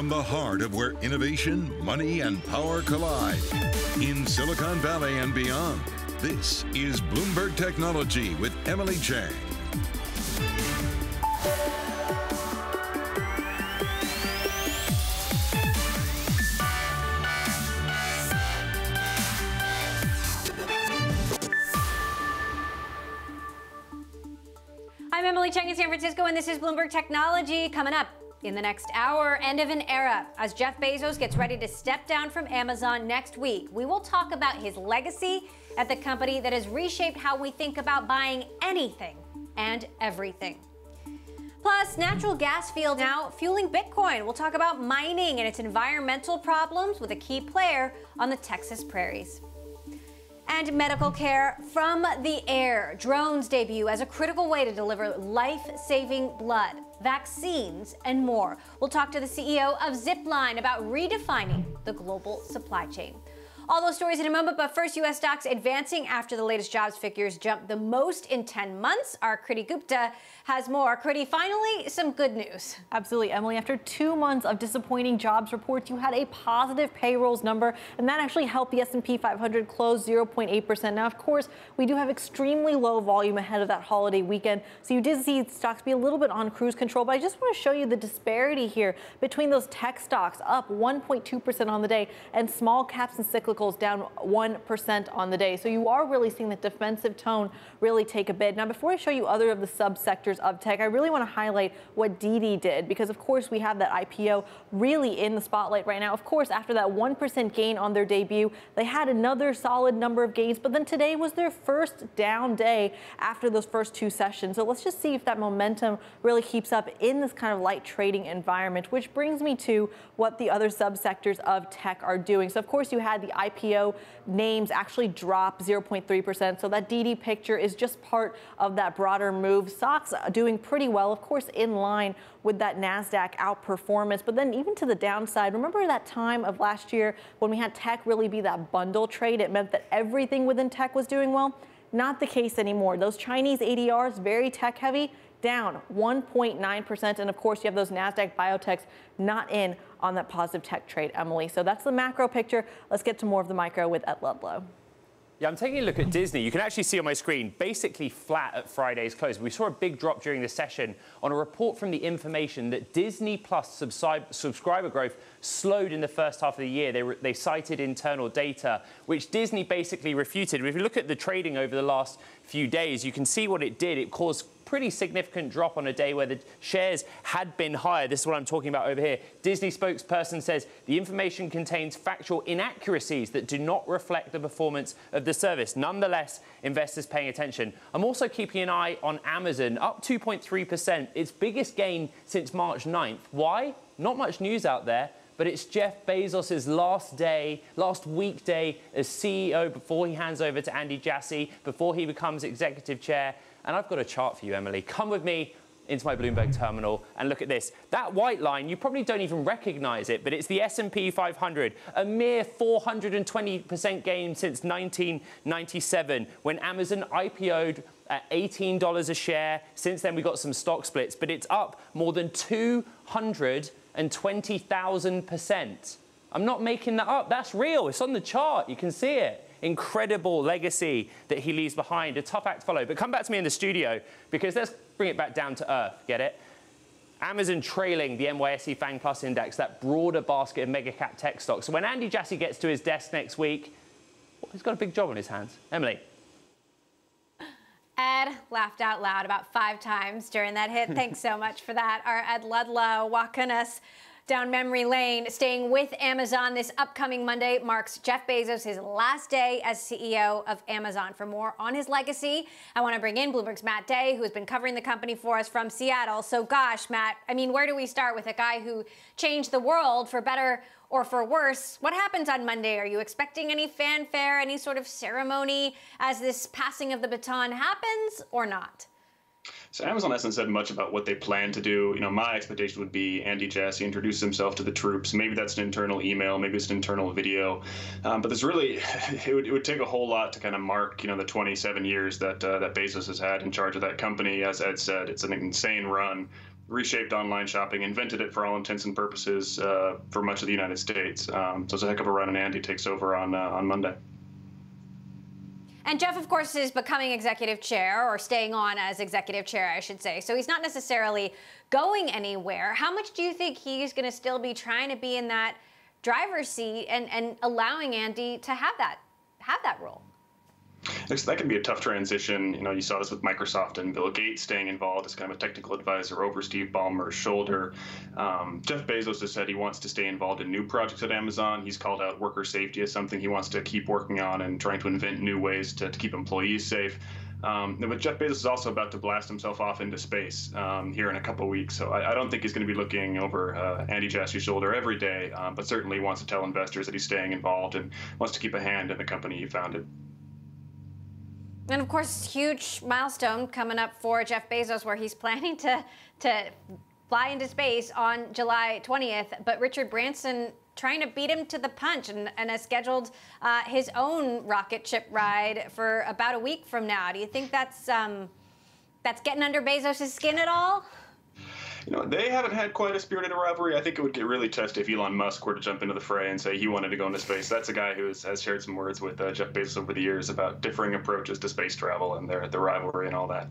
from the heart of where innovation, money, and power collide in Silicon Valley and beyond. This is Bloomberg Technology with Emily Chang. I'm Emily Chang in San Francisco, and this is Bloomberg Technology. Coming up in the next hour, end of an era. As Jeff Bezos gets ready to step down from Amazon next week, we will talk about his legacy at the company that has reshaped how we think about buying anything and everything. Plus, natural gas field now fueling Bitcoin. We'll talk about mining and its environmental problems with a key player on the Texas prairies and medical care from the air. Drones debut as a critical way to deliver life saving blood, vaccines, and more. We'll talk to the CEO of Zipline about redefining the global supply chain. All those stories in a moment, but first, U.S. stocks advancing after the latest jobs figures jumped the most in 10 months. Our Kriti Gupta has more. Kriti, finally, some good news. Absolutely, Emily. After two months of disappointing jobs reports, you had a positive payrolls number, and that actually helped the S&P 500 close 0.8%. Now, of course, we do have extremely low volume ahead of that holiday weekend, so you did see stocks be a little bit on cruise control. But I just want to show you the disparity here between those tech stocks up 1.2% on the day and small caps and cyclicals down 1% on the day. So you are really seeing the defensive tone really take a bid. Now, before I show you other of the subsectors of tech, I really want to highlight what Didi did because, of course, we have that IPO really in the spotlight right now. Of course, after that 1% gain on their debut, they had another solid number of gains, but then today was their first down day after those first two sessions. So let's just see if that momentum really keeps up in this kind of light trading environment, which brings me to what the other subsectors of tech are doing. So, of course, you had the IPO names actually drop 0.3%. So that Didi picture is just part of that broader move. Stocks doing pretty well, of course, in line with that NASDAQ outperformance. But then even to the downside, remember that time of last year when we had tech really be that bundle trade? It meant that everything within tech was doing well. Not the case anymore. Those Chinese ADRs, very tech heavy, down 1.9%. And of course, you have those NASDAQ biotechs not in on that positive tech trade, Emily. So that's the macro picture. Let's get to more of the micro with Ed Ludlow. Yeah, I'm taking a look at Disney. You can actually see on my screen basically flat at Friday's close. We saw a big drop during the session on a report from the information that Disney Plus subscriber growth slowed in the first half of the year. They, they cited internal data, which Disney basically refuted. If you look at the trading over the last few days, you can see what it did. It caused pretty significant drop on a day where the shares had been higher. This is what I'm talking about over here. Disney spokesperson says the information contains factual inaccuracies that do not reflect the performance of the service. Nonetheless, investors paying attention. I'm also keeping an eye on Amazon, up 2.3%, its biggest gain since March 9th. Why? Not much news out there but it's Jeff Bezos' last day, last weekday as CEO before he hands over to Andy Jassy, before he becomes executive chair. And I've got a chart for you, Emily. Come with me into my Bloomberg terminal and look at this. That white line, you probably don't even recognize it, but it's the S&P 500, a mere 420% gain since 1997 when Amazon IPO'd at $18 a share. Since then, we got some stock splits, but it's up more than 220,000%. I'm not making that up. That's real. It's on the chart. You can see it incredible legacy that he leaves behind. A tough act to follow. But come back to me in the studio because let's bring it back down to earth. Get it? Amazon trailing the NYSE FANG Plus index, that broader basket of mega cap tech stocks. So when Andy Jassy gets to his desk next week, well, he's got a big job on his hands. Emily. Ed laughed out loud about five times during that hit. Thanks so much for that. Our Ed Ludlow walking us down memory lane, staying with Amazon this upcoming Monday marks Jeff Bezos' his last day as CEO of Amazon. For more on his legacy, I want to bring in Bloomberg's Matt Day, who has been covering the company for us from Seattle. So, gosh, Matt, I mean, where do we start with a guy who changed the world for better or for worse? What happens on Monday? Are you expecting any fanfare, any sort of ceremony as this passing of the baton happens, or not? So Amazon hasn't said much about what they plan to do. You know, my expectation would be Andy Jassy introduces himself to the troops. Maybe that's an internal email, maybe it's an internal video. Um, but there's really, it would, it would take a whole lot to kind of mark, you know, the 27 years that uh, that Bezos has had in charge of that company. As Ed said, it's an insane run reshaped online shopping, invented it for all intents and purposes uh, for much of the United States. Um, so it's a heck of a run, and Andy takes over on uh, on Monday. And Jeff, of course, is becoming executive chair or staying on as executive chair, I should say. So he's not necessarily going anywhere. How much do you think he's going to still be trying to be in that driver's seat and, and allowing Andy to have that have that role? That can be a tough transition. You know, you saw this with Microsoft and Bill Gates staying involved as kind of a technical advisor over Steve Ballmer's shoulder. Um, Jeff Bezos has said he wants to stay involved in new projects at Amazon. He's called out worker safety as something he wants to keep working on and trying to invent new ways to, to keep employees safe. Um, but Jeff Bezos is also about to blast himself off into space um, here in a couple weeks. So I, I, don't think he's going to be looking over uh, Andy Jassy's shoulder every day, um, but certainly wants to tell investors that he's staying involved and wants to keep a hand in the company he founded. And of course, huge milestone coming up for Jeff Bezos, where he's planning to to fly into space on July 20th. But Richard Branson trying to beat him to the punch and, and has scheduled uh, his own rocket ship ride for about a week from now. Do you think that's um, that's getting under Bezos' skin at all? You know, they haven't had quite a spirited rivalry. I think it would get really testy if Elon Musk were to jump into the fray and say he wanted to go into space. That's a guy who has, has shared some words with uh, Jeff Bezos over the years about differing approaches to space travel and their the rivalry and all that.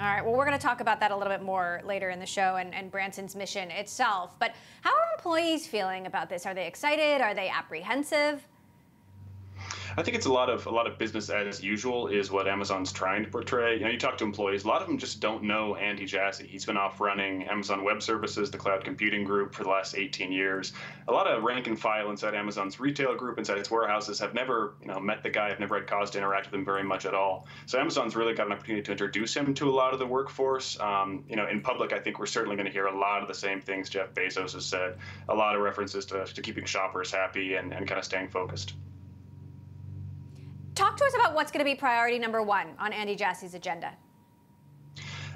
All right, well, we're going to talk about that a little bit more later in the show and, and Branson's mission itself. But how are employees feeling about this? Are they excited? Are they apprehensive? I think it's a lot of a lot of business as usual is what Amazon's trying to portray. You know, you talk to employees, a lot of them just don't know Andy Jassy. He's been off running Amazon Web Services, the cloud computing group, for the last 18 years. A lot of rank and file inside Amazon's retail group, inside its warehouses, have never you know met the guy, have never had cause to interact with him very much at all. So Amazon's really got an opportunity to introduce him to a lot of the workforce. Um, you know, in public, I think we're certainly going to hear a lot of the same things Jeff Bezos has said. A lot of references to, to keeping shoppers happy and, and kind of staying focused. Talk to us about what's going to be priority number one on Andy Jassy's agenda.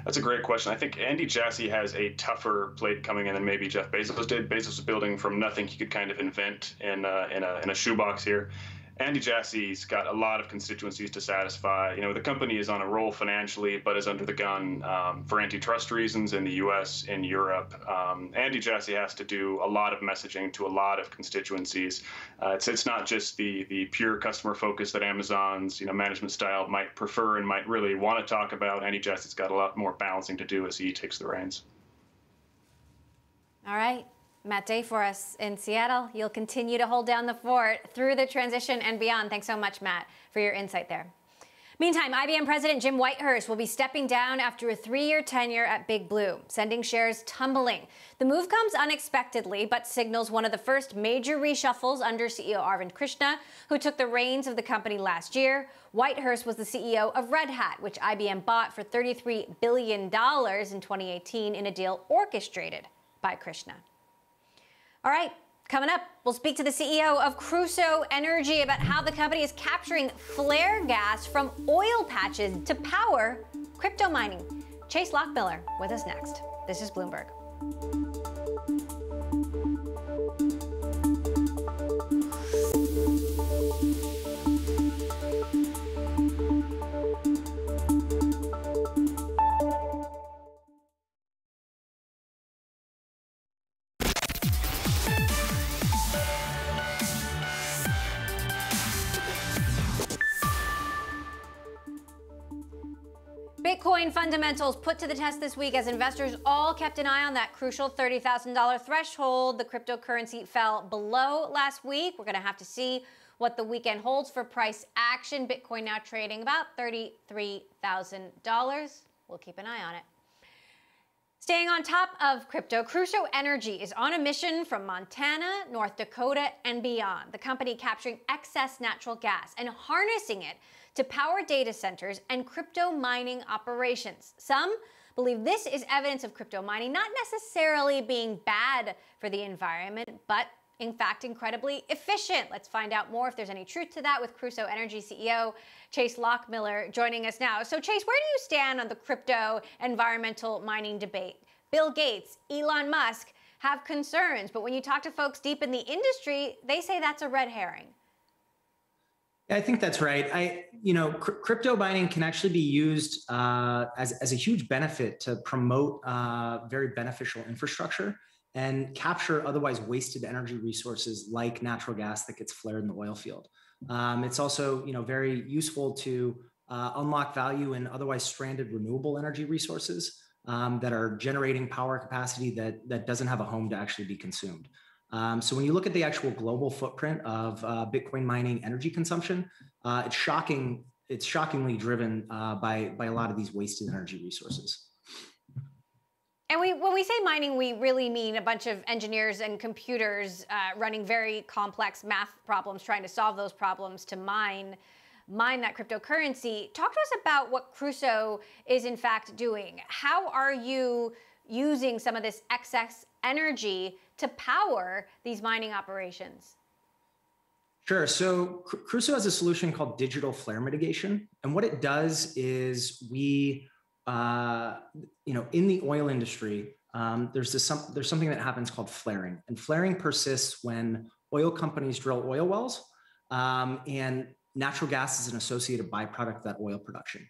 That's a great question. I think Andy Jassy has a tougher plate coming in than maybe Jeff Bezos did. Bezos was building from nothing. He could kind of invent in a, in a, in a shoebox here. Andy Jassy's got a lot of constituencies to satisfy. You know, the company is on a roll financially, but is under the gun um, for antitrust reasons in the U.S. in Europe. Um, Andy Jassy has to do a lot of messaging to a lot of constituencies. Uh, it's it's not just the the pure customer focus that Amazon's you know management style might prefer and might really want to talk about. Andy Jassy's got a lot more balancing to do as he takes the reins. All right. Matt Day for us in Seattle. You'll continue to hold down the fort through the transition and beyond. Thanks so much, Matt, for your insight there. Meantime, IBM President Jim Whitehurst will be stepping down after a three-year tenure at Big Blue, sending shares tumbling. The move comes unexpectedly, but signals one of the first major reshuffles under CEO Arvind Krishna, who took the reins of the company last year. Whitehurst was the CEO of Red Hat, which IBM bought for $33 billion in 2018 in a deal orchestrated by Krishna. All right, coming up, we'll speak to the CEO of Crusoe Energy about how the company is capturing flare gas from oil patches to power crypto mining. Chase Lockmiller with us next. This is Bloomberg. Fundamentals put to the test this week as investors all kept an eye on that crucial $30,000 threshold. The cryptocurrency fell below last week. We're going to have to see what the weekend holds for price action. Bitcoin now trading about $33,000. We'll keep an eye on it. Staying on top of crypto, Crusoe Energy is on a mission from Montana, North Dakota, and beyond. The company capturing excess natural gas and harnessing it to power data centers and crypto mining operations. Some believe this is evidence of crypto mining not necessarily being bad for the environment, but in fact incredibly efficient. Let's find out more if there's any truth to that with Crusoe Energy CEO Chase Lockmiller joining us now. So Chase, where do you stand on the crypto environmental mining debate? Bill Gates, Elon Musk have concerns, but when you talk to folks deep in the industry, they say that's a red herring. I think that's right. I, you know, cr- crypto mining can actually be used uh, as, as a huge benefit to promote uh, very beneficial infrastructure and capture otherwise wasted energy resources like natural gas that gets flared in the oil field. Um, it's also, you know, very useful to uh, unlock value in otherwise stranded renewable energy resources um, that are generating power capacity that that doesn't have a home to actually be consumed. Um, so when you look at the actual global footprint of uh, Bitcoin mining energy consumption, uh, it's shocking. It's shockingly driven uh, by by a lot of these wasted energy resources. And we, when we say mining, we really mean a bunch of engineers and computers uh, running very complex math problems, trying to solve those problems to mine mine that cryptocurrency. Talk to us about what Crusoe is in fact doing. How are you using some of this excess energy to power these mining operations? Sure. So Crusoe has a solution called digital flare mitigation, and what it does is we, uh, you know, in the oil industry, um, there's this some, there's something that happens called flaring, and flaring persists when oil companies drill oil wells, um, and natural gas is an associated byproduct of that oil production.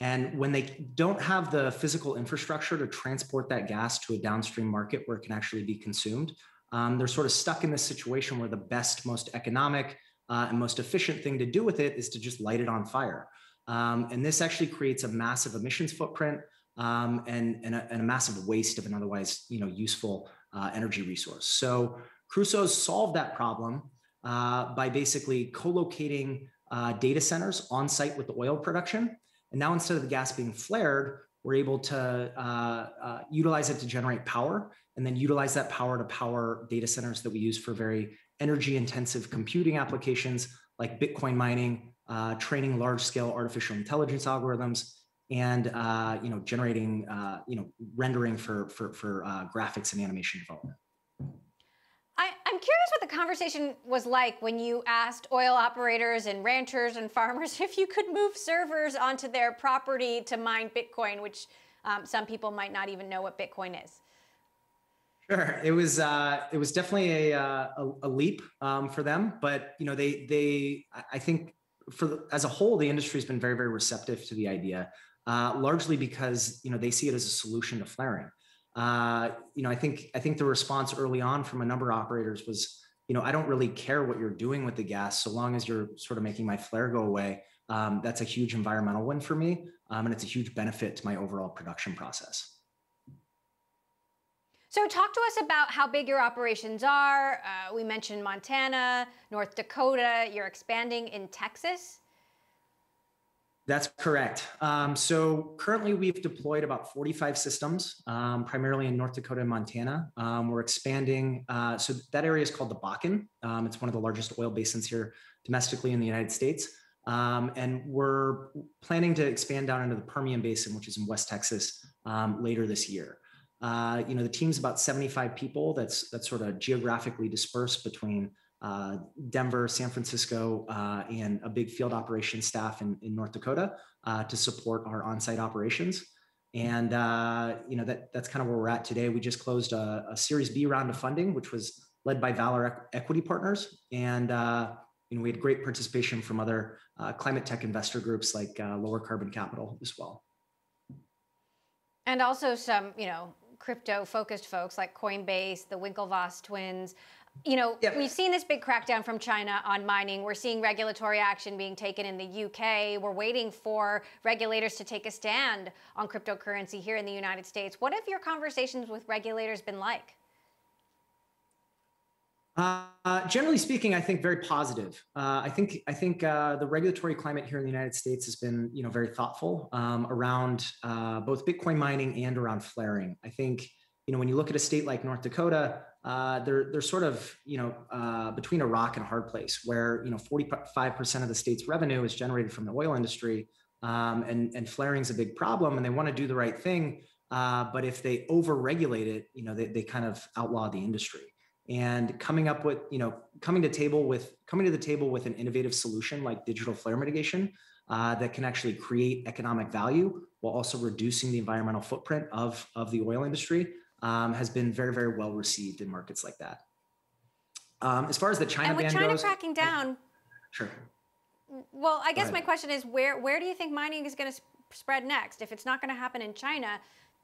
And when they don't have the physical infrastructure to transport that gas to a downstream market where it can actually be consumed, um, they're sort of stuck in this situation where the best, most economic, uh, and most efficient thing to do with it is to just light it on fire. Um, and this actually creates a massive emissions footprint um, and, and a, and, a, massive waste of an otherwise you know, useful uh, energy resource. So Crusoe's solved that problem uh, by basically co-locating uh, data centers on site with the oil production. And now instead of the gas being flared, we're able to uh, uh, utilize it to generate power and then utilize that power to power data centers that we use for very energy intensive computing applications like Bitcoin mining, uh, training large scale artificial intelligence algorithms, and uh, you know generating uh, you know rendering for for, for graphics and animation development. I'm curious what the conversation was like when you asked oil operators and ranchers and farmers if you could move servers onto their property to mine Bitcoin, which um, some people might not even know what Bitcoin is. Sure, it was uh, it was definitely a uh, a, a leap um, for them, but you know they they I think for the, as a whole the industry has been very very receptive to the idea, uh, largely because you know they see it as a solution to flaring uh, you know, I think I think the response early on from a number of operators was, you know, I don't really care what you're doing with the gas, so long as you're sort of making my flare go away. Um, that's a huge environmental win for me, um, and it's a huge benefit to my overall production process. So, talk to us about how big your operations are. Uh, we mentioned Montana, North Dakota. You're expanding in Texas. That's correct. Um, so currently we've deployed about 45 systems, um, primarily in North Dakota and Montana. Um, we're expanding. Uh, so that area is called the Bakken. Um, it's one of the largest oil basins here domestically in the United States. Um, and we're planning to expand down into the Permian Basin, which is in West Texas, um, later this year. Uh, you know, the team's about 75 people. That's that's sort of geographically dispersed between uh, Denver, San Francisco, uh, and a big field operations staff in, in North Dakota uh, to support our on-site operations. And uh, you know that that's kind of where we're at today. We just closed a, a Series B round of funding, which was led by Valor Equity Partners, and uh, you know we had great participation from other uh, climate tech investor groups like Lower Carbon Capital as well. And also some, you know, crypto-focused folks like Coinbase, the Winklevoss twins. You know, yep. we've seen this big crackdown from China on mining. We're seeing regulatory action being taken in the UK. We're waiting for regulators to take a stand on cryptocurrency here in the United States. What have your conversations with regulators been like? Uh, generally speaking, I think very positive. Uh, I think I think uh, the regulatory climate here in the United States has been, you know, very thoughtful um, around uh, both Bitcoin mining and around flaring. I think, you know, when you look at a state like North Dakota, uh, they're they're sort of you know uh, between a rock and a hard place where you know 45 percent of the state's revenue is generated from the oil industry, um, and and flaring is a big problem, and they want to do the right thing, uh, but if they overregulate it, you know they they kind of outlaw the industry. And coming up with you know coming to table with coming to the table with an innovative solution like digital flare mitigation uh, that can actually create economic value while also reducing the environmental footprint of of the oil industry um, has been very, very well received in markets like that. Um, as far as the China and with China goes, cracking down, sure. Well, I guess my question is where where do you think mining is going to spread next? If it's not going to happen in China,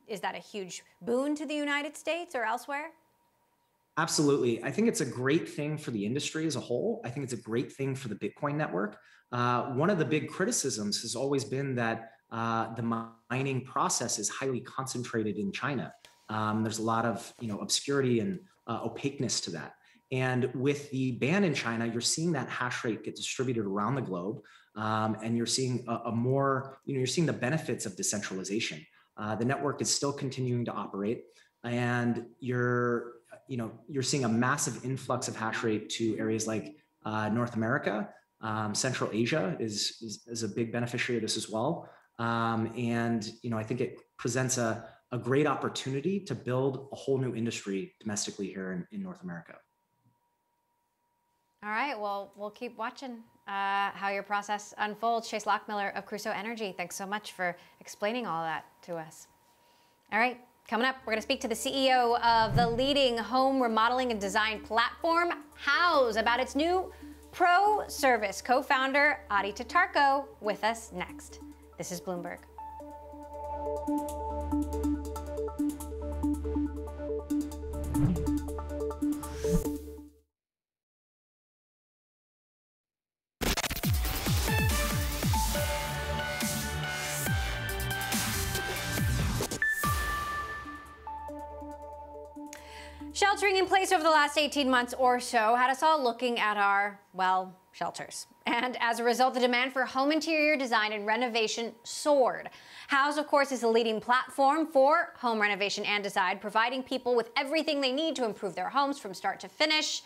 is that a huge boon to the United States or elsewhere? Absolutely. I think it's a great thing for the industry as a whole. I think it's a great thing for the Bitcoin network. Uh, one of the big criticisms has always been that uh, the mining process is highly concentrated in China. Um, there's a lot of you know obscurity and uh, opaqueness to that. And with the ban in China, you're seeing that hash rate get distributed around the globe, um, and you're seeing a, a, more you know you're seeing the benefits of decentralization. Uh, the network is still continuing to operate, and you're you know you're seeing a massive influx of hash rate to areas like uh, North America. Um, Central Asia is, is, is a big beneficiary of this as well. Um, and you know, I think it presents a, a great opportunity to build a whole new industry domestically here in, in North America. All right, well, we'll keep watching uh, how your process unfolds. Chase Lockmiller of Crusoe Energy, thanks so much for explaining all that to us. All right, coming up, we're going to speak to the CEO of the leading home remodeling and design platform, Houzz, about its new pro service. Co-founder Adi Tatarko with us next. This is Bloomberg. Over the last 18 months or so had us all looking at our, well, shelters. And as a result, the demand for home interior design and renovation soared. Houzz, of course, is the leading platform for home renovation and design, providing people with everything they need to improve their homes from start to finish.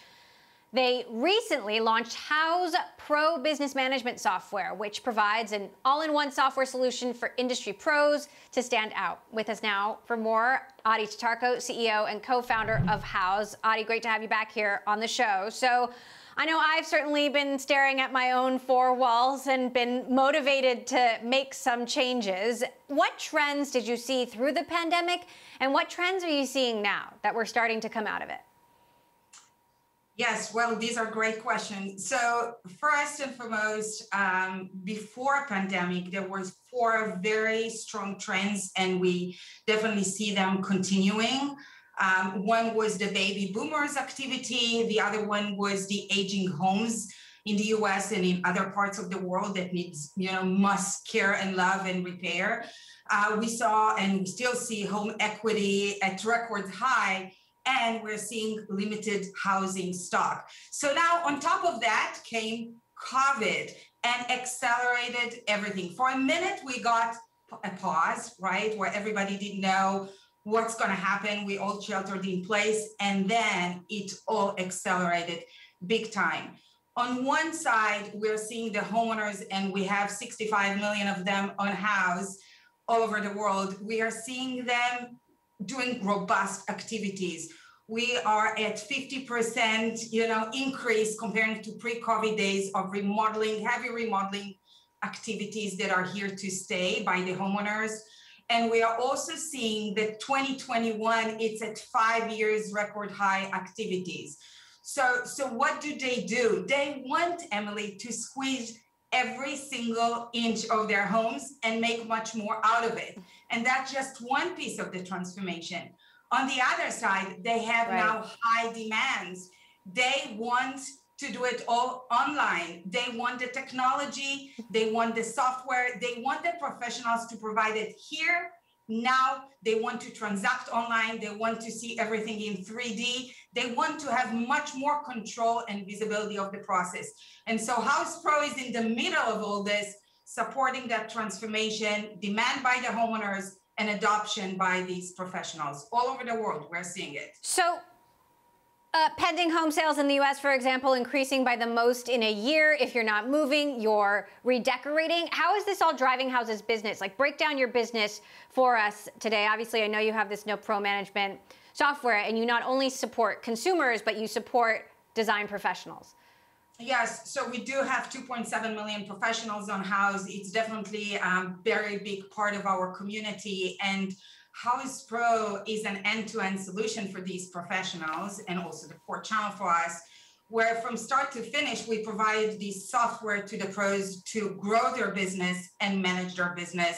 They recently launched Houzz Pro Business Management Software, which provides an all-in-one software solution for industry pros to stand out. With us now for more, Adi Tatarko, CEO and co-founder of Houzz. Adi, great to have you back here on the show. So I know I've certainly been staring at my own four walls and been motivated to make some changes. What trends did you see through the pandemic, and what trends are you seeing now that we're starting to come out of it? Yes, well, these are great questions. So first and foremost, um, before pandemic, there was four very strong trends, and we definitely see them continuing. Um, one was the baby boomers activity. The other one was the aging homes in the US and in other parts of the world that needs, you know, must care and love and repair. Uh, we saw and we still see home equity at record high, and we're seeing limited housing stock. So now on top of that came COVID and accelerated everything. For a minute, we got a pause, right, where everybody didn't know what's going to happen. We all sheltered in place, and then it all accelerated big time. On one side, we're seeing the homeowners, and we have 65 million of them on Houzz all over the world. We are seeing them doing robust activities. We are at 50%, you know, increase comparing to pre-COVID days of remodeling, heavy remodeling activities that are here to stay by the homeowners. And we are also seeing that 2021, it's at five years record high activities. So, so what do they do? They want Emily to squeeze every single inch of their homes and make much more out of it. And that's just one piece of the transformation. On the other side, they have right. now high demands. They want to do it all online. They want the technology, they want the software, they want the professionals to provide it here. Now they want to transact online, they want to see everything in 3D, they want to have much more control and visibility of the process. And so Houzz Pro is in the middle of all this, supporting that transformation, demand by the homeowners, and adoption by these professionals all over the world. We're seeing it. So uh, pending home sales in the US, for example, increasing by the most in a year. If you're not moving, you're redecorating. How is this all driving Houzz's business? Like, break down your business for us today. Obviously, I know you have this No Pro management software, and you not only support consumers, but you support design professionals. Yes, so we do have 2.7 million professionals on Houzz. It's definitely a very big part of our community. And Houzz Pro is an end-to-end solution for these professionals and also the core channel for us. where from start to finish, we provide the software to the pros to grow their business and manage their business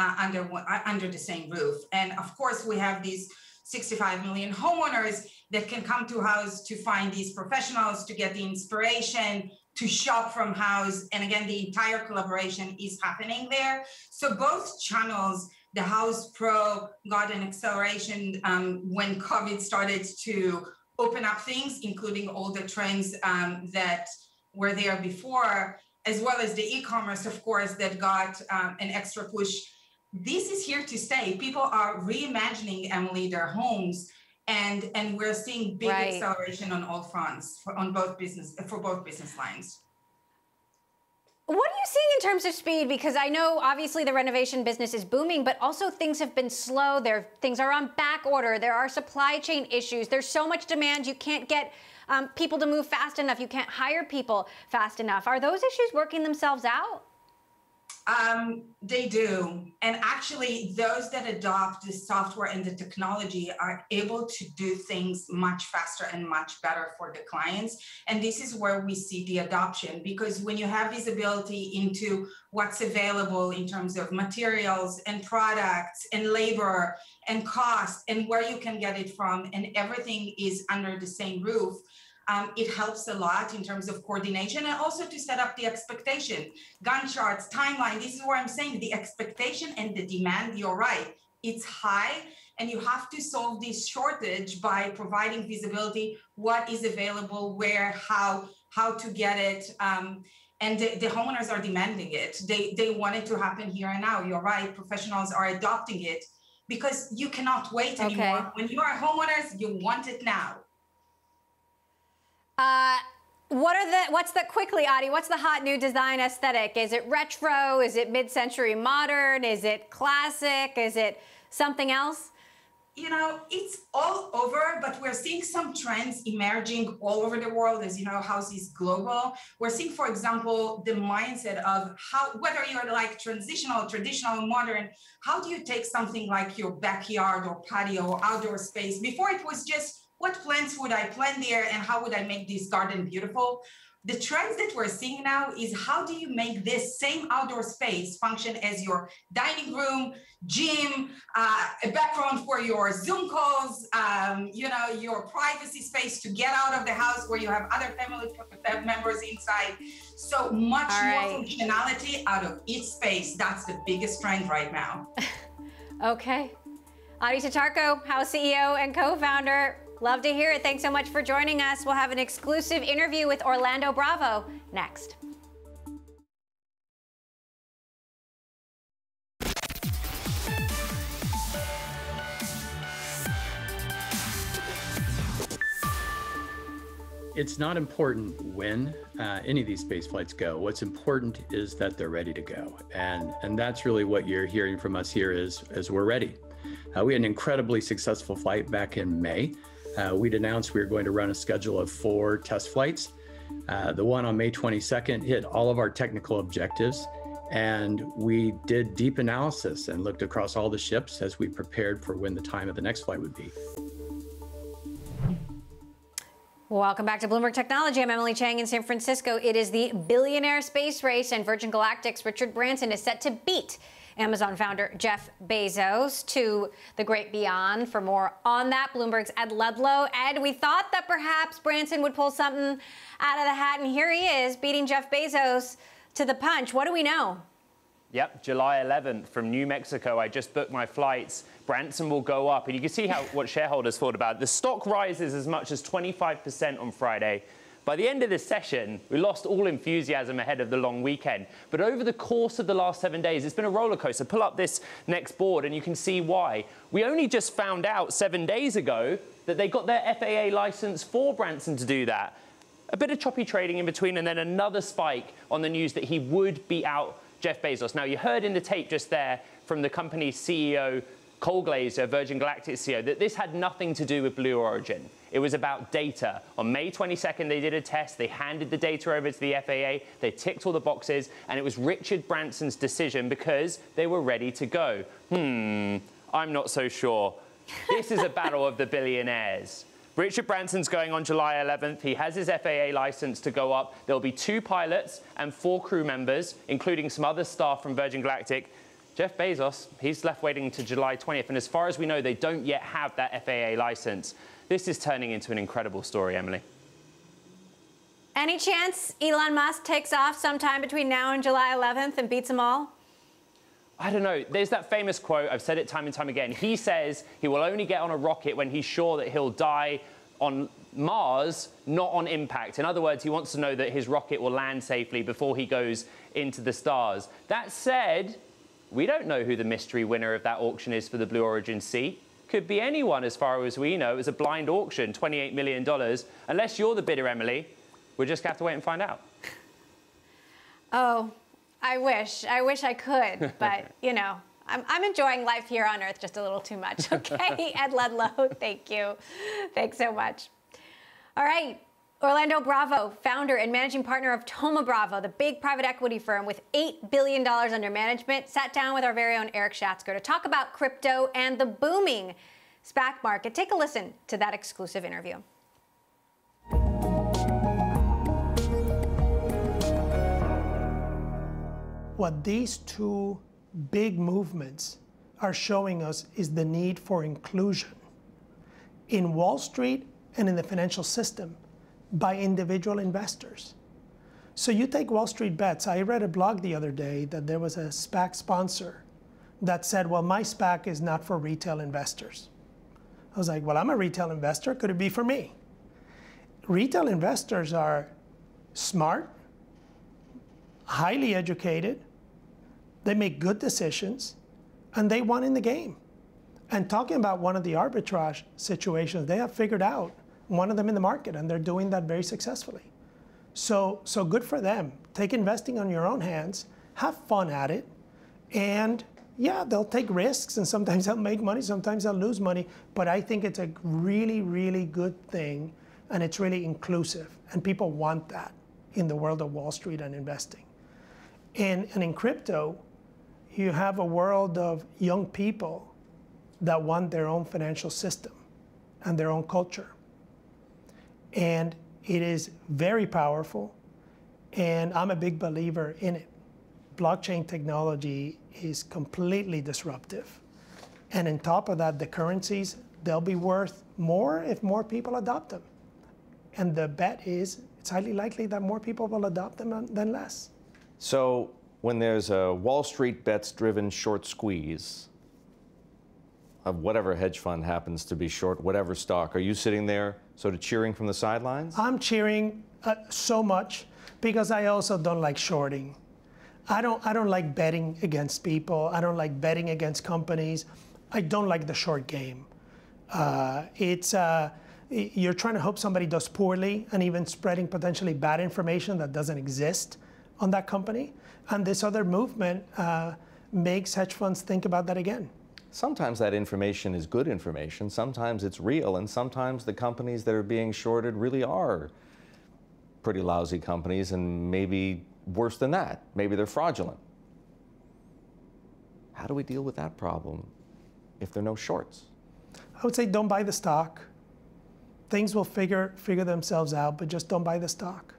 uh, under, uh, under the same roof. And of course, we have these 65 million homeowners that can come to Houzz to find these professionals to get the inspiration to shop from Houzz. And again the entire collaboration is happening there. So both channels the Houzz Pro got an acceleration um, when covid started to open up things including all the trends um, that were there before as well as the e-commerce of course that got um, an extra push this is here to stay. People are reimagining, Emily, their homes, and and we're seeing big right. acceleration on all fronts for on both business for both business lines. What are you seeing in terms of speed? Because I know obviously the renovation business is booming, but also things have been slow. There, things are on back order. There are supply chain issues. There's so much demand. You can't get um, people to move fast enough. You can't hire people fast enough. Are those issues working themselves out? Um, they do. And actually, those that adopt the software and the technology are able to do things much faster and much better for the clients. And this is where we see the adoption because when you have visibility into what's available in terms of materials and products and labor and cost and where you can get it from, and everything is under the same roof um, it helps a lot in terms of coordination and also to set up the expectation. Gantt charts, timeline, this is where I'm saying the expectation and the demand, you're right, it's high and you have to solve this shortage by providing visibility, what is available, where, how, how to get it. Um, and the, the, homeowners are demanding it. They, they want it to happen here and now. You're right, professionals are adopting it because you cannot wait anymore. Okay. When you are homeowners, you want it now. Uh, what are the what's the quickly Adi? What's the hot new design aesthetic? Is it retro? Is it mid-century modern? Is it classic? Is it something else? You know, it's all over, but we're seeing some trends emerging all over the world. As you know, Houzz is global. We're seeing, for example, the mindset of how, whether you're like transitional, traditional, modern, how do you take something like your backyard or patio or outdoor space? Before it was just what plants would I plant there and how would I make this garden beautiful? The trends that we're seeing now is how do you make this same outdoor space function as your dining room, gym, uh, a background for your Zoom calls, um, you know, your privacy space to get out of the house where you have other family members inside. So much right. more functionality out of each space. That's the biggest trend right now. okay. Adi Tatarko, Houzz CEO and co-founder. Love to hear it. Thanks so much for joining us. We'll have an exclusive interview with Orlando Bravo next. It's not important when uh, any of these space flights go. What's important is that they're ready to go, and and that's really what you're hearing from us here is is we're ready. Uh, we had an incredibly successful flight back in May uh, we'd announced we were going to run a schedule of four test flights. Uh, the one on May 22nd hit all of our technical objectives. And we did deep analysis and looked across all the ships as we prepared for when the time of the next flight would be. Welcome back to Bloomberg Technology. I'm Emily Chang in San Francisco. It is the billionaire space race, and Virgin Galactic's Richard Branson is set to beat Amazon founder Jeff Bezos to the great beyond. For more on that, Bloomberg's Ed Ludlow. Ed, we thought that perhaps Branson would pull something out of the hat, and here he is beating Jeff Bezos to the punch. What do we know? Yep, July 11th from New Mexico. I just booked my flights. Branson will go up, and you can see how what shareholders thought about it. The stock rises as much as 25% on Friday. By the end of this session, we lost all enthusiasm ahead of the long weekend. But over the course of the last seven days, it's been a roller coaster. Pull up this next board and you can see why. We only just found out seven days ago that they got their FAA license for Branson to do that. A bit of choppy trading in between and then another spike on the news that he would be out Jeff Bezos. Now, you heard in the tape just there from the company's CEO, Colglazier, Virgin Galactic CEO, that this had nothing to do with Blue Origin. It was about data. On May 22nd, they did a test. They handed the data over to the FAA. They ticked all the boxes, and it was Richard Branson's decision because they were ready to go. Hmm, I'm not so sure. This is a battle of the billionaires. Richard Branson's going on July 11th. He has his FAA license to go up. There'll be two pilots and four crew members, including some other staff from Virgin Galactic. Jeff Bezos, he's left waiting to July 20th. And as far as we know, they don't yet have that FAA license. This is turning into an incredible story, Emily. Any chance Elon Musk takes off sometime between now and July 11th and beats them all? I don't know. There's that famous quote, I've said it time and time again. He says he will only get on a rocket when he's sure that he'll die on Mars, not on impact. In other words, he wants to know that his rocket will land safely before he goes into the stars. That said, we don't know who the mystery winner of that auction is for the Blue Origin seat. Could be anyone as far as we know. It was a blind auction, $28 million. Unless you're the bidder, Emily, we'll just have to wait and find out. Oh, I wish. I wish I could, but you know, I'm, I'm enjoying life here on Earth just a little too much. Okay, Ed Ludlow, thank you. Thanks so much. All right, Orlando Bravo, founder and managing partner of Thoma Bravo, the big private equity firm with $8 billion under management, sat down with our very own Eric Schatzker to talk about crypto and the booming SPAC market. Take a listen to that exclusive interview. What these two big movements are showing us is the need for inclusion in Wall Street and in the financial system by individual investors. So you take Wall Street bets. I read a blog the other day that there was a SPAC sponsor that said, well, my SPAC is not for retail investors. I was like, well, I'm a retail investor. Could it be for me? Retail investors are smart, highly educated, they make good decisions, and they won in the game. And talking about one of the arbitrage situations, they have figured out one of them in the market, and they're doing that very successfully. So, so good for them. Take investing on your own hands, have fun at it, and yeah, they'll take risks, and sometimes they'll make money, sometimes they'll lose money. But I think it's a really, really good thing, and it's really inclusive, and people want that in the world of Wall Street and investing. And, and in crypto, you have a world of young people that want their own financial system and their own culture. And it is very powerful, and I'm a big believer in it. Blockchain technology is completely disruptive. And on top of that, the currencies, they'll be worth more if more people adopt them. And the bet is it's highly likely that more people will adopt them than less. So when there's a Wall Street bets driven short squeeze whatever hedge fund happens to be short, whatever stock, are you sitting there sort of cheering from the sidelines? I'm cheering uh, so much because I also don't like shorting. I don't, I don't like betting against people. I don't like betting against companies. I don't like the short game. Uh, it's, uh, you're trying to hope somebody does poorly and even spreading potentially bad information that doesn't exist on that company. And this other movement uh, makes hedge funds think about that again. Sometimes that information is good information, sometimes it's real, and sometimes the companies that are being shorted really are pretty lousy companies, and maybe worse than that, maybe they're fraudulent. How do we deal with that problem if there are no shorts? I would say don't buy the stock. Things will figure, figure themselves out, but just don't buy the stock.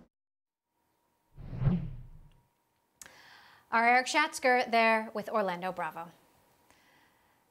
Our Eric Schatzker there with Orlando Bravo.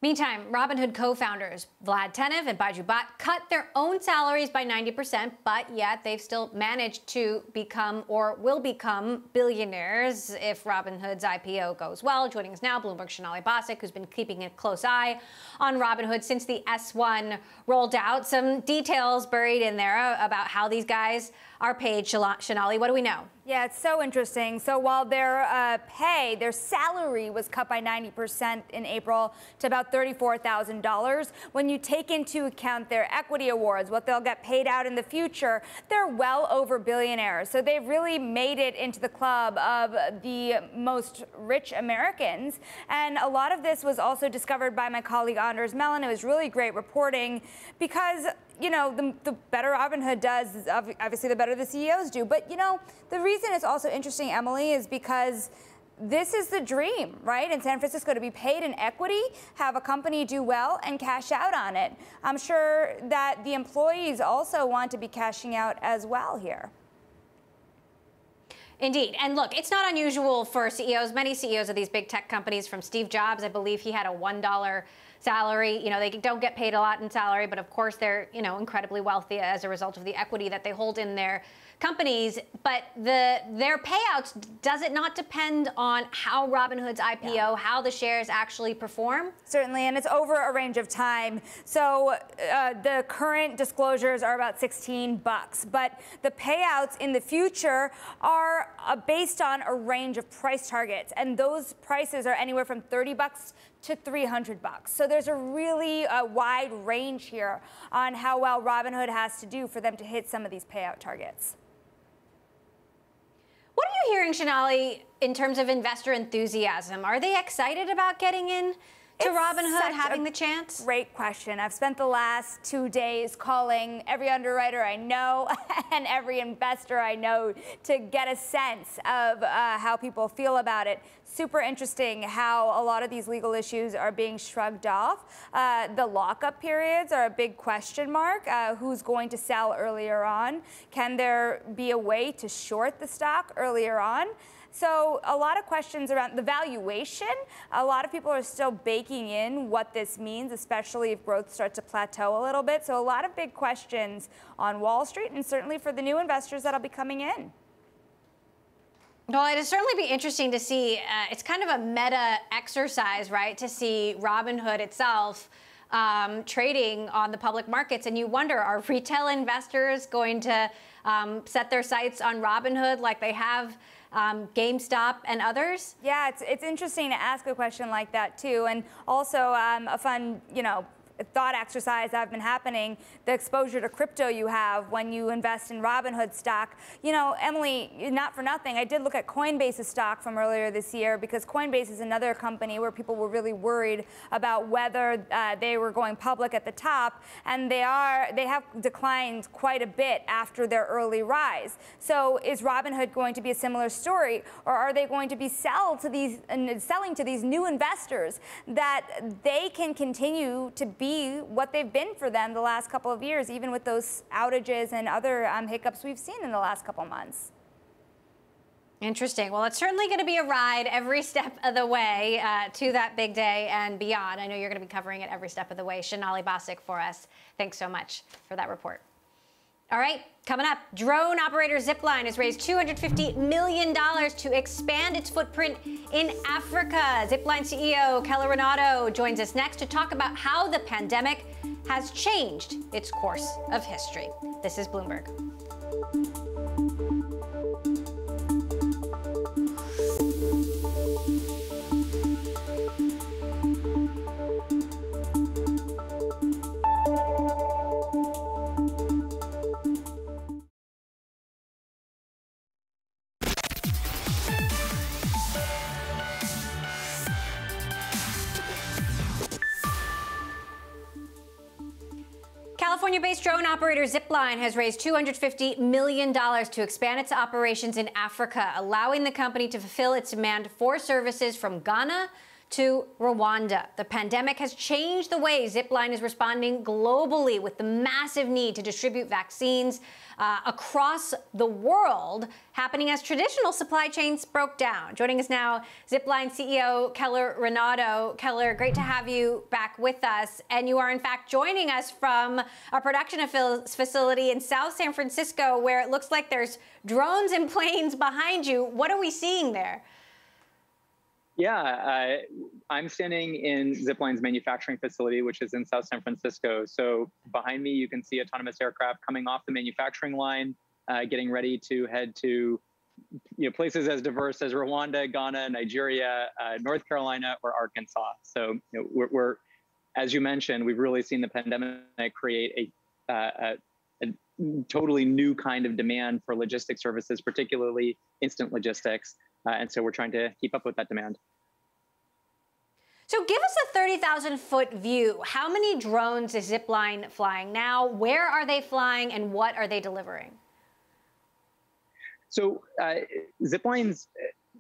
Meantime, Robinhood co-founders Vlad Tenev and Baiju Bhatt cut their own salaries by 90%, but yet they've still managed to become or will become billionaires if Robinhood's IPO goes well. Joining us now, Bloomberg Sonali Basak, who's been keeping a close eye on Robinhood since the S1 rolled out. Some details buried in there about how these guys are paid. Sonali, what do we know? Yeah, it's so interesting. So while their uh, pay, their salary was cut by 90% in April to about $34,000, when you take into account their equity awards, what they'll get paid out in the future, they're well over billionaires. So they've really made it into the club of the most rich Americans. And a lot of this was also discovered by my colleague Anders Melin. It was really great reporting because you know, the, the better Robinhood does, obviously the better the CEOs do. But, you know, the reason it's also interesting, Emily, is because this is the dream, right? In San Francisco to be paid in equity, have a company do well, and cash out on it. I'm sure that the employees also want to be cashing out as well here. Indeed. And look, it's not unusual for CEOs, many CEOs of these big tech companies, from Steve Jobs, I believe he had a $1 salary. You know, they don't get paid a lot in salary, but of course they're, you know, incredibly wealthy as a result of the equity that they hold in their companies, but the their payouts does it not depend on how Robinhood's IPO, yeah. how the shares actually perform? Certainly, and it's over a range of time. So uh, the current disclosures are about 16 bucks, but the payouts in the future are uh, based on a range of price targets, and those prices are anywhere from 30 bucks to 300 bucks. So there's a really uh, wide range here on how well Robinhood has to do for them to hit some of these payout targets. What are you hearing, Sonali, in terms of investor enthusiasm? Are they excited about getting in to it's Robinhood having the chance? Great question. I've spent the last two days calling every underwriter I know and every investor I know to get a sense of uh, how people feel about it super interesting how a lot of these legal issues are being shrugged off. Uh, the lockup periods are a big question mark. Uh, who's going to sell earlier on? Can there be a way to short the stock earlier on? So a lot of questions around the valuation. A lot of people are still baking in what this means, especially if growth starts to plateau a little bit. So a lot of big questions on Wall Street and certainly for the new investors that'll be coming in. Well, it'll certainly be interesting to see. Uh, it's kind of a meta exercise, right? To see Robinhood itself um, trading on the public markets, and you wonder: Are retail investors going to um, set their sights on Robinhood like they have? Um, GameStop and others? Yeah, it's, it's interesting to ask a question like that too, and also um, a fun, you know, thought exercise have been happening, the exposure to crypto you have when you invest in Robinhood stock. You know, Emily, not for nothing, I did look at Coinbase's stock from earlier this year because Coinbase is another company where people were really worried about whether uh, they were going public at the top, and they are they have declined quite a bit after their early rise. So is Robinhood going to be a similar story, or are they going to be sell to these selling to these new investors that they can continue to be be what they've been for them the last couple of years, even with those outages and other um, hiccups we've seen in the last couple months. Interesting. Well, it's certainly going to be a ride every step of the way uh, to that big day and beyond. I know you're going to be covering it every step of the way. Sonali Basak for us. Thanks so much for that report. All right, coming up, drone operator Zipline has raised $250 million to expand its footprint in Africa. Zipline CEO Keller Rinaudo joins us next to talk about how the pandemic has changed its course of history. This is Bloomberg. Operator Zipline has raised $250 million to expand its operations in Africa, allowing the company to fulfill its demand for services from Ghana to Rwanda. The pandemic has changed the way Zipline is responding globally with the massive need to distribute vaccines uh, across the world happening as traditional supply chains broke down. Joining us now, Zipline CEO Keller Rinaudo. Keller, great to have you back with us. And you are, in fact, joining us from a production facility in South San Francisco where it looks like there's drones and planes behind you. What are we seeing there? Yeah, uh, I'm standing in Zipline's manufacturing facility, which is in South San Francisco. So behind me, you can see autonomous aircraft coming off the manufacturing line, uh, getting ready to head to you know, places as diverse as Rwanda, Ghana, Nigeria, uh, North Carolina, or Arkansas. So you know, we're, we're, as you mentioned, we've really seen the pandemic create a, uh, a, a totally new kind of demand for logistics services, particularly instant logistics. Uh, and so we're trying to keep up with that demand. So give us a 30,000 foot view. How many drones is Zipline flying now? Where are they flying and what are they delivering? So uh, Zipline's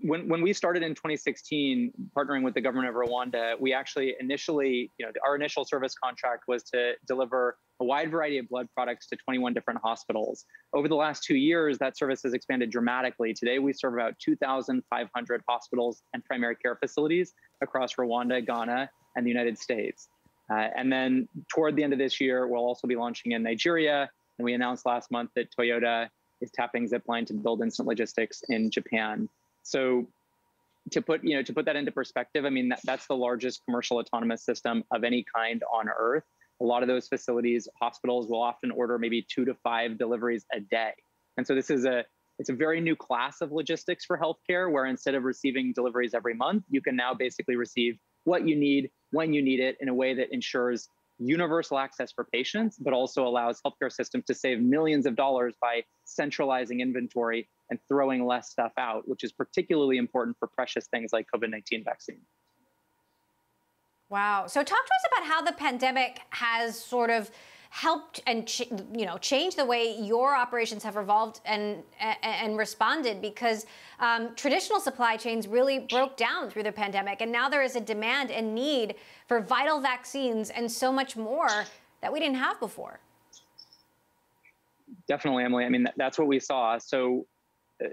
when, when we started in 2016, partnering with the government of Rwanda, we actually initially, you know, our initial service contract was to deliver a wide variety of blood products to 21 different hospitals. Over the last two years, that service has expanded dramatically. Today, we serve about 2,500 hospitals and primary care facilities across Rwanda, Ghana, and the United States. Uh, and then toward the end of this year, we'll also be launching in Nigeria. And we announced last month that Toyota is tapping Zipline to build instant logistics in Japan. So to put you know to put that into perspective, I mean that, that's the largest commercial autonomous system of any kind on Earth. A lot of those facilities, hospitals will often order maybe two to five deliveries a day, and so this is a it's a very new class of logistics for healthcare, where instead of receiving deliveries every month, you can now basically receive what you need when you need it in a way that ensures universal access for patients, but also allows healthcare systems to save millions of dollars by centralizing inventory and throwing less stuff out, which is particularly important for precious things like COVID 19 vaccine. Wow. So, talk to us about how the pandemic has sort of helped and you know changed the way your operations have evolved and and responded because um, traditional supply chains really broke down through the pandemic and now there is a demand and need for vital vaccines and so much more that we didn't have before. Definitely emily. I mean that's what we saw. So uh,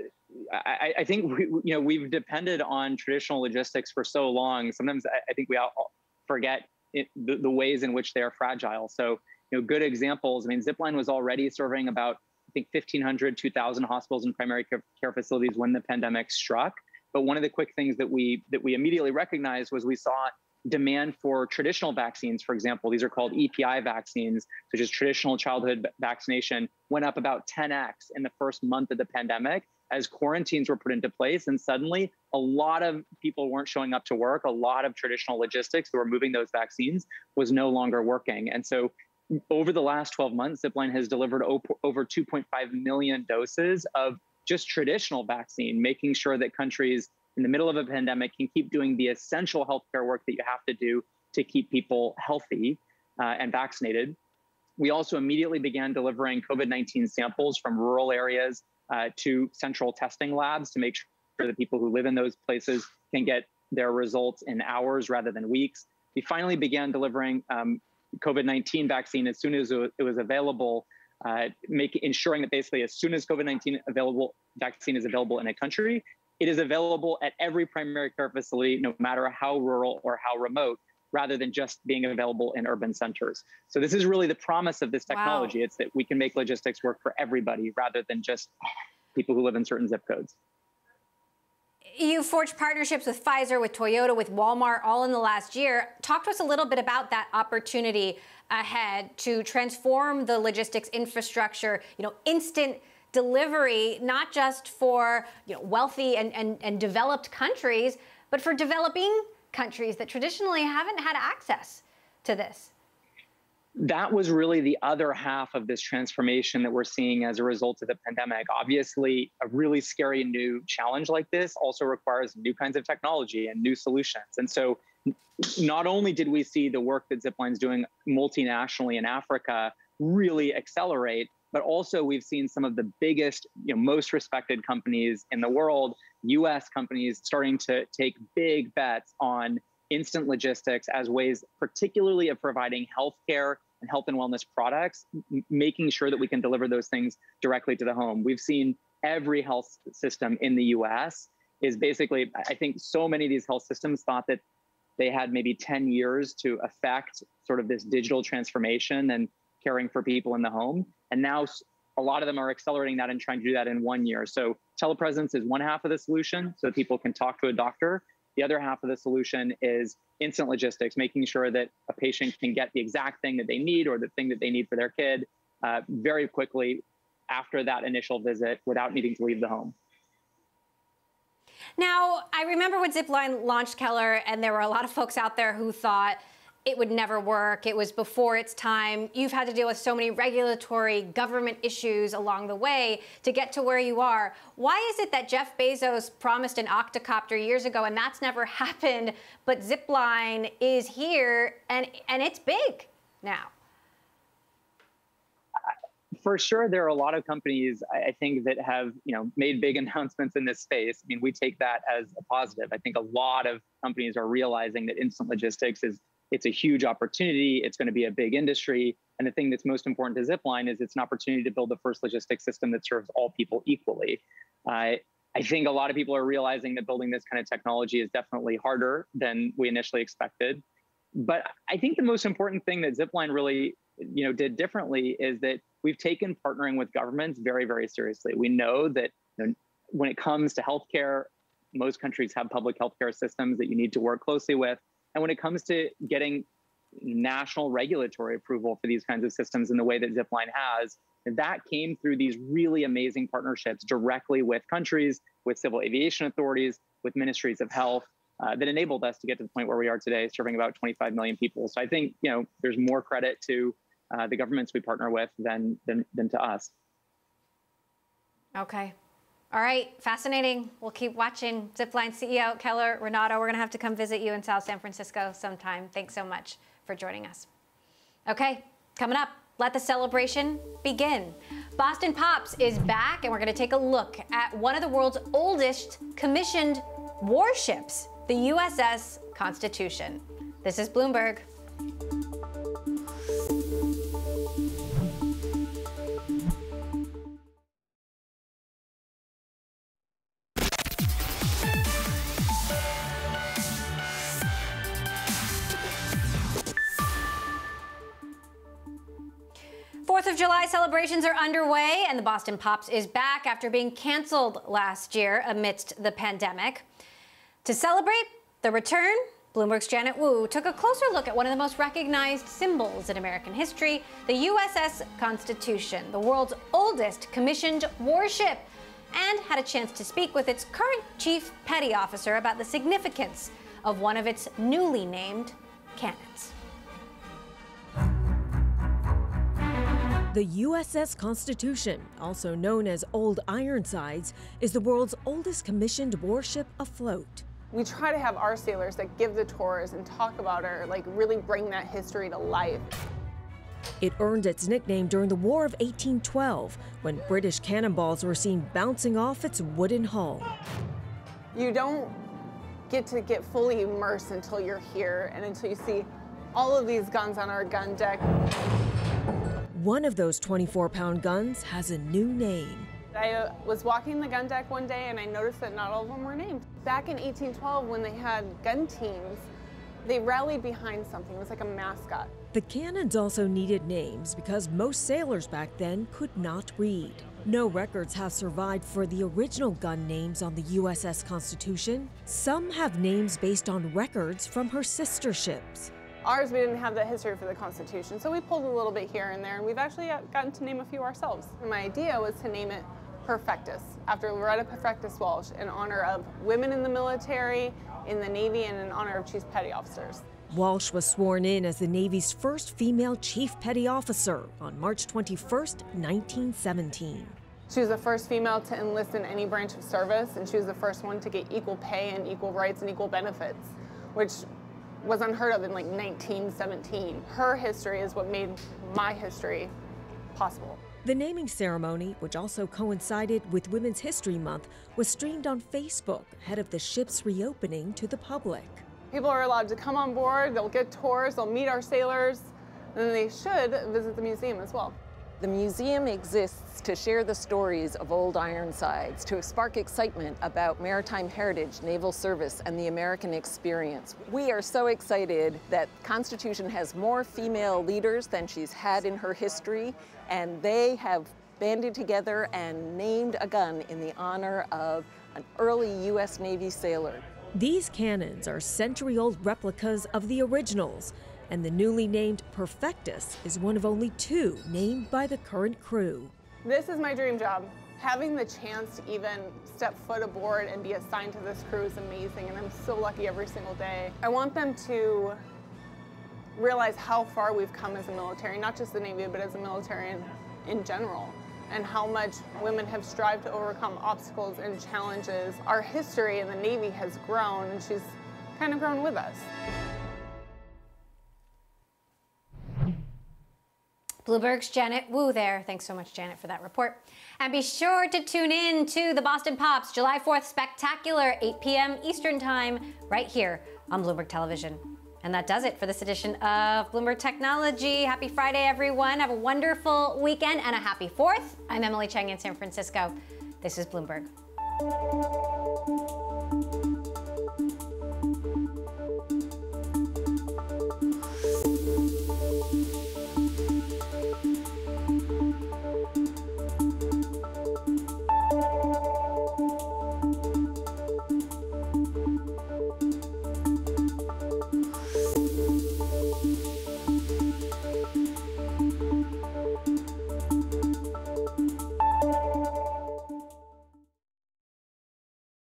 I, I, think we, you know we've depended on traditional logistics for so long. Sometimes i, I think we all forget it, the, the ways in which they are fragile so you know, good examples. I mean, Zipline was already serving about, I think, 1,500, 2,000 hospitals and primary care facilities when the pandemic struck. But one of the quick things that we that we immediately recognized was we saw demand for traditional vaccines, for example, these are called EPI vaccines, such as traditional childhood vaccination, went up about 10x in the first month of the pandemic as quarantines were put into place. And suddenly, a lot of people weren't showing up to work. A lot of traditional logistics that were moving those vaccines was no longer working. And so over the last 12 months, Zipline has delivered over 2.5 million doses of just traditional vaccine, making sure that countries in the middle of a pandemic can keep doing the essential healthcare work that you have to do to keep people healthy uh, and vaccinated. We also immediately began delivering COVID 19 samples from rural areas uh, to central testing labs to make sure that people who live in those places can get their results in hours rather than weeks. We finally began delivering um, COVID 19 vaccine as soon as it was available, uh, make, ensuring that basically as soon as COVID 19 available vaccine is available in a country, it is available at every primary care facility, no matter how rural or how remote, rather than just being available in urban centers. So this is really the promise of this technology. Wow. It's that we can make logistics work for everybody rather than just people who live in certain zip codes you forged partnerships with Pfizer, with Toyota, with Walmart, all in the last year. Talk to us a little bit about that opportunity ahead to transform the logistics infrastructure, you know, instant delivery, not just for you know, wealthy and, and, and developed countries, but for developing countries that traditionally haven't had access to this that was really the other half of this transformation that we're seeing as a result of the pandemic. Obviously, a really scary new challenge like this also requires new kinds of technology and new solutions. And so, not only did we see the work that Zipline's doing multinationally in Africa really accelerate, but also we've seen some of the biggest, you know, most respected companies in the world, US companies, starting to take big bets on instant logistics as ways, particularly of providing healthcare and health and wellness products, m- making sure that we can deliver those things directly to the home. We've seen every health system in the US is basically, I think so many of these health systems thought that they had maybe 10 years to affect sort of this digital transformation and caring for people in the home. And now a lot of them are accelerating that and trying to do that in one year. So telepresence is one half of the solution so people can talk to a doctor. The other half of the solution is instant logistics, making sure that a patient can get the exact thing that they need or the thing that they need for their kid uh, very quickly after that initial visit without needing to leave the home. Now, I remember when Zipline launched Keller, and there were a lot of folks out there who thought it would never work. It was before its time. You've had to deal with so many regulatory government issues along the way to get to where you are. Why is it that Jeff Bezos promised an octocopter years ago and that's never happened, but Zipline is here and, and it's big now? for sure, there are a lot of companies I think that have you know made big announcements in this space. I mean, we take that as a positive. I think a lot of companies are realizing that instant logistics is it's a huge opportunity. It's going to be a big industry. And the thing that's most important to Zipline is it's an opportunity to build the first logistics system that serves all people equally. Uh, I think a lot of people are realizing that building this kind of technology is definitely harder than we initially expected. But I think the most important thing that Zipline really, you know, did differently is that we've taken partnering with governments very, very seriously. We know that you know, when it comes to healthcare, most countries have public healthcare systems that you need to work closely with. And when it comes to getting national regulatory approval for these kinds of systems in the way that Zipline has, that came through these really amazing partnerships directly with countries, with civil aviation authorities, with ministries of health. Uh, that enabled us to get to the point where we are today, serving about 25 million people. So I think you know there's more credit to uh, the governments we partner with than, than than to us. Okay, all right, fascinating. We'll keep watching. Zipline CEO Keller Rinaudo, we're going to have to come visit you in South San Francisco sometime. Thanks so much for joining us. Okay, coming up, let the celebration begin. Boston Pops is back, and we're going to take a look at one of the world's oldest commissioned warships, the USS Constitution. This is Bloomberg. Of July celebrations are underway, and the Boston Pops is back after being canceled last year amidst the pandemic. To celebrate the return, Bloomberg's Janet Wu took a closer look at one of the most recognized symbols in American history, the USS Constitution, the world's oldest commissioned warship, and had a chance to speak with its current chief petty officer about the significance of one of its newly named cannons. The USS Constitution, also known as Old Ironsides, is the world's oldest commissioned warship afloat. We try to have our sailors that give the tours and talk about her, like really bring that history to life. It earned its nickname during the War of 1812, when British cannonballs were seen bouncing off its wooden hull. You don't get to get fully immersed until you're here and until you see all of these guns on our gun deck. One of those 24 pound guns has a new name. I uh, was walking the gun deck one day and I noticed that not all of them were named. Back in 1812, when they had gun teams, they rallied behind something. It was like a mascot. The cannons also needed names because most sailors back then could not read. No records have survived for the original gun names on the USS Constitution. Some have names based on records from her sister ships. Ours, we didn't have the history for the Constitution, so we pulled a little bit here and there, and we've actually uh, gotten to name a few ourselves. My idea was to name it Perfectus, after Loretta Perfectus Walsh, in honor of women in the military, in the Navy, and in honor of chief petty officers. Walsh was sworn in as the Navy's first female chief petty officer on March 21, 1917. She was the first female to enlist in any branch of service, and she was the first one to get equal pay and equal rights and equal benefits, which was unheard of in like 1917. Her history is what made my history possible. The naming ceremony, which also coincided with Women's History Month, was streamed on Facebook ahead of the ship's reopening to the public. People are allowed to come on board, they'll get tours, they'll meet our sailors, and they should visit the museum as well. The museum exists to share the stories of old Ironsides, to spark excitement about maritime heritage, naval service, and the American experience. We are so excited that Constitution has more female leaders than she's had in her history, and they have banded together and named a gun in the honor of an early U.S. Navy sailor. These cannons are century-old replicas of the originals, and the newly named Perfectus is one of only two named by the current crew. This is my dream job. Having the chance to even step foot aboard and be assigned to this crew is amazing, and I'm so lucky every single day. I want them to realize how far we've come as a military, not just the Navy, but as a military in, in general, and how much women have strived to overcome obstacles and challenges. Our history in the Navy has grown, and she's kind of grown with us. Bloomberg's Janet Wu there. Thanks so much, Janet, for that report. And be sure to tune in to the Boston Pops July 4th Spectacular, 8 p.m. Eastern Time, right here on Bloomberg Television. And that does it for this edition of Bloomberg Technology. Happy Friday, everyone. Have a wonderful weekend and a happy 4th. I'm Emily Chang in San Francisco. This is Bloomberg.